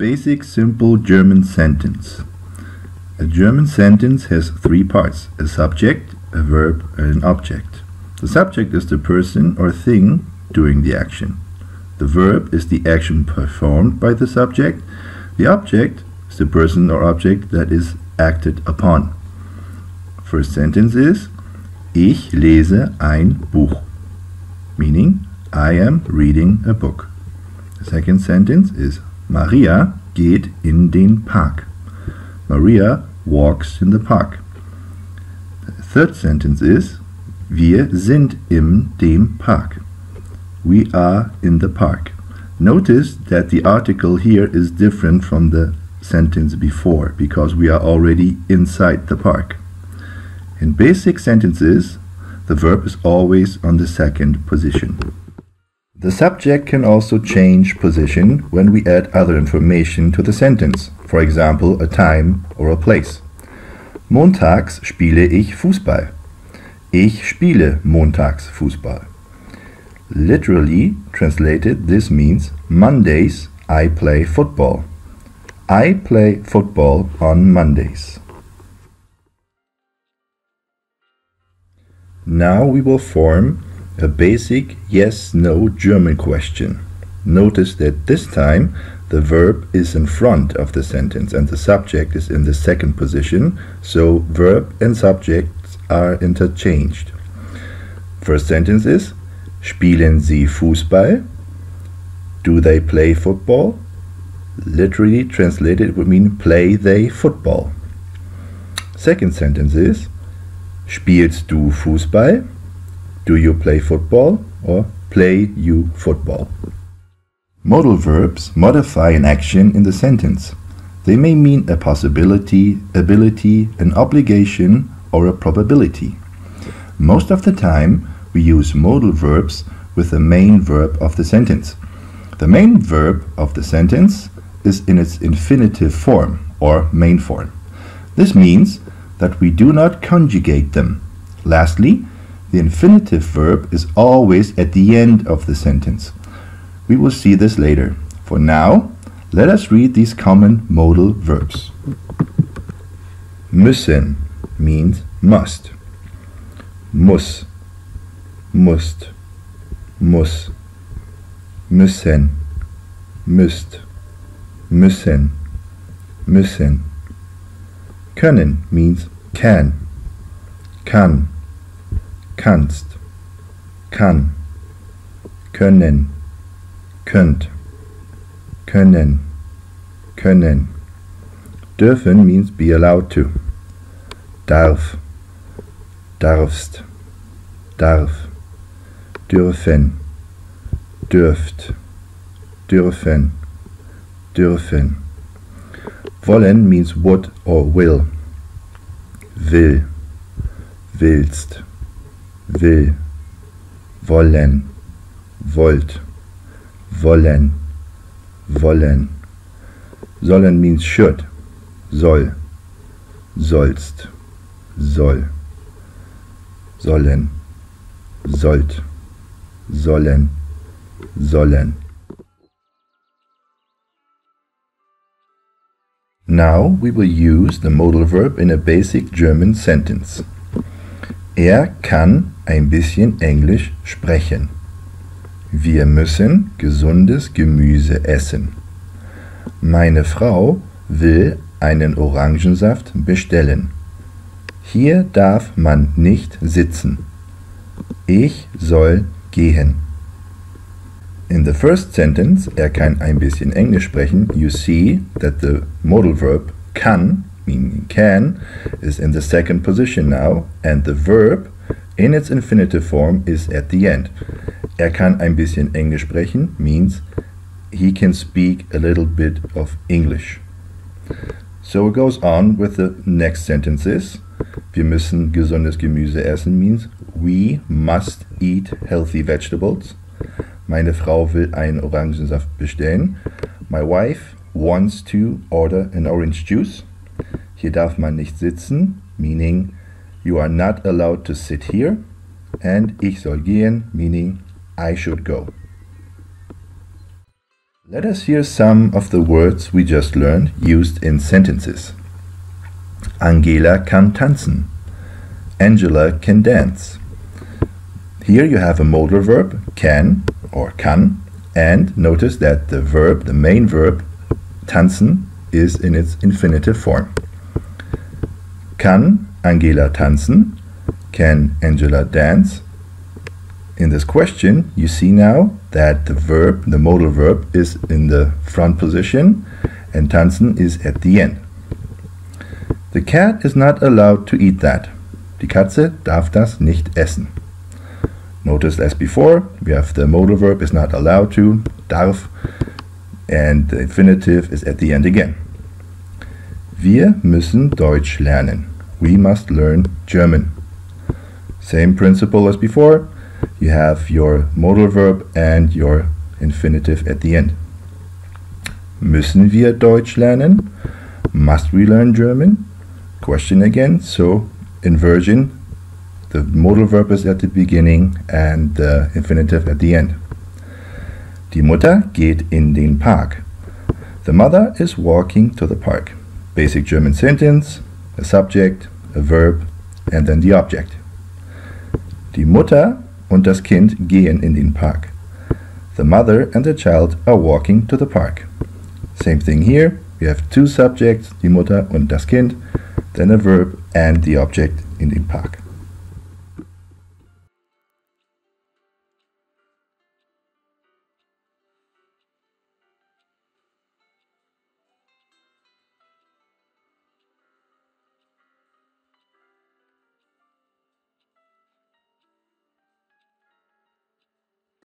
Basic simple German sentence. A German sentence has three parts a subject, a verb, and an object. The subject is the person or thing doing the action. The verb is the action performed by the subject. The object is the person or object that is acted upon. First sentence is Ich lese ein Buch, meaning I am reading a book. The second sentence is Maria geht in den Park. Maria walks in the park. The third sentence is Wir sind in dem Park. We are in the park. Notice that the article here is different from the sentence before because we are already inside the park. In basic sentences, the verb is always on the second position. The subject can also change position when we add other information to the sentence, for example, a time or a place. Montags spiele ich Fußball. Ich spiele montags Fußball. Literally translated, this means Mondays I play football. I play football on Mondays. Now we will form a basic yes-no German question. Notice that this time the verb is in front of the sentence and the subject is in the second position, so verb and subject are interchanged. First sentence is Spielen Sie Fußball? Do they play football? Literally translated would mean play they football. Second sentence is Spielst du Fußball? Do you play football? Or play you football? Modal verbs modify an action in the sentence. They may mean a possibility, ability, an obligation, or a probability. Most of the time, we use modal verbs with the main verb of the sentence. The main verb of the sentence is in its infinitive form, or main form. This means that we do not conjugate them. Lastly, the infinitive verb is always at the end of the sentence. We will see this later. For now, let us read these common modal verbs. Müssen means must. Muss, musst, muss. Müssen, müsst, müssen, müssen. Können means can, kann, kannst, kann, können, könnt, können, können. Dürfen means be allowed to. Darf, darfst, darf. Dürfen, dürft, dürfen, dürfen. Wollen means would or will. Will, willst, will, wollen, wollt, wollen, wollen. Sollen means should, soll, sollst, soll, sollen, sollt, sollen, sollen. Now we will use the modal verb in a basic German sentence. Er kann ein bisschen Englisch sprechen. Wir müssen gesundes Gemüse essen. Meine Frau will einen Orangensaft bestellen. Hier darf man nicht sitzen. Ich soll gehen. In the first sentence, er kann ein bisschen Englisch sprechen, you see that the modal verb kann, meaning can, is in the second position now, and the verb in its infinitive form is at the end. Er kann ein bisschen Englisch sprechen means he can speak a little bit of English. So it goes on with the next sentences. Wir müssen gesundes Gemüse essen means we must eat healthy vegetables. Meine Frau will einen Orangensaft bestellen. My wife wants to order an orange juice. Hier darf man nicht sitzen, meaning you are not allowed to sit here. And ich soll gehen, meaning I should go. Let us hear some of the words we just learned used in sentences. Angela kann tanzen. Angela can dance. Here you have a modal verb, can or kann, and notice that the verb, the main verb, tanzen, is in its infinitive form. Kann Angela tanzen? Can Angela dance? In this question, you see now that the verb, the modal verb, is in the front position and tanzen is at the end. The cat is not allowed to eat that. Die Katze darf das nicht essen. Notice as before, we have the modal verb is not allowed to, darf, and the infinitive is at the end again. Wir müssen Deutsch lernen. We must learn German. Same principle as before. You have your modal verb and your infinitive at the end. Müssen wir Deutsch lernen? Must we learn German? Question again. So inversion, the modal verb is at the beginning and the infinitive at the end. Die Mutter geht in den Park. The mother is walking to the park. Basic German sentence, a subject, a verb, and then the object. Die Mutter und das Kind gehen in den Park. The mother and the child are walking to the park. Same thing here. We have two subjects, die Mutter und das Kind, then a verb and the object in den Park.